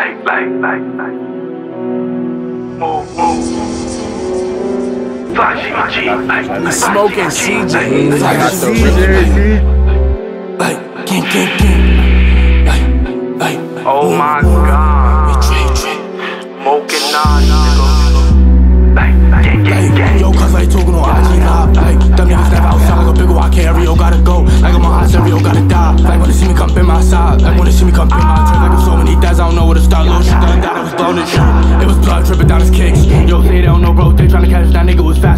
like, like, like, like. Move, move. Flashy my G, like, like, Smoking CJ. I got the CJ. Like, gang, gang. Like, like. Oh my god. Smoking nigga. Like, gang, gang, gang. Yo, cuz like talking on IG live. Like, them niggas step outside like a big I can't Rio gotta go. Like I'm a hot stereo, gotta die. Like when they see me come in my side. Like when they see me come in my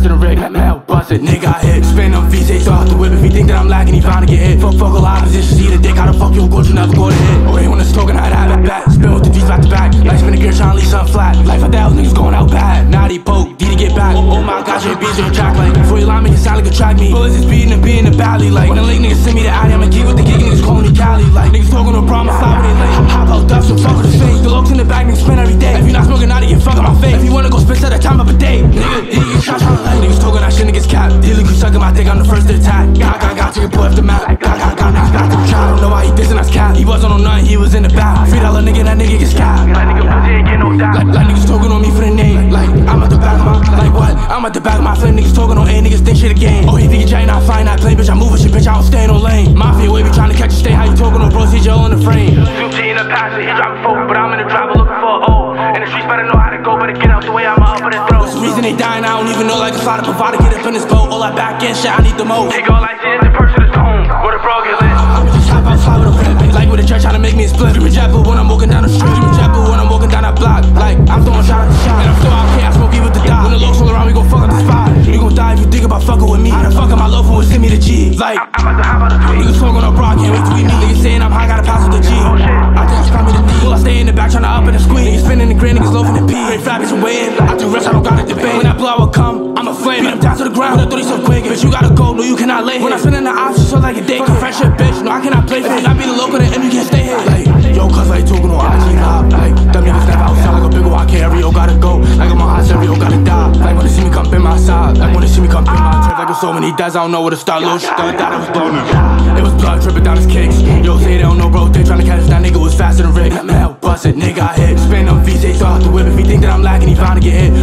nigga was faster than Rick. Bust it. Nigga, I hit. Spin them feet, they out the whip. If he think that I'm lagging, he bound to get hit. Fuck, fuck a lot of positions, see the dick. How the fuck you go, you never go to hit. Or they wanna talking, I'd have it back. Spin with the D's back to back. Like spin a gear, trying to leave something flat. Life like that, niggas going out bad. Naughty poke, D to get back. Oh my gosh, your beats on track. Like, before you lie, make it sound like a track me. Bullets is beating and beating the valley. Like, when the late niggas send me the alley, I'ma keep with the gig, I'm at the back of my flame. Niggas talking on A, niggas think shit a game. Oh, he think he trying not fine, not play, bitch. I move shit, bitch. I don't stay no lane. Mafia way, be trying to catch a stay. How you talking on bros? He's all in the frame. Sushi in the pastor, he driving forward, but I'm in the driver looking for a O. And the streets better know how to go, better get out the way, I'ma up in his throat. What's the reason they dying? I don't even know. Like a slide of provider, get up in this boat. All that back end shit, I need the most. Take all shit, the is home. Like to the niggas talking can't wait till we meet. Niggas saying I'm high, gotta pass with the G. I think I spam me the D. Well, I stay in the back trying to up in the squeeze. Niggas spinning the grin, niggas loafing the P. Great fat bitch, I'm waiting. I do rest, I don't gotta debate. When that blow, I will come. I'm a flame. Beat 'em down to the ground. I throw these so quick. Bitch, you gotta go. No, you cannot lay. When I spin in the options, so like a day. Fucking fresh shit, bitch. No, I cannot play it. I be the local, then you can't stay here. Like, yo, cuz like talking on IG live. Like, them niggas step outside like a big Like with so many days, I don't know where to start. Little shit done that I was up. It was blood dripping down his kicks. Yo, say they don't know, bro. They tryna catch that nigga was faster than Rick. Man, bust it, nigga, I hit. Spin they throw out the whip. If he think that I'm lagging, he bound to get hit.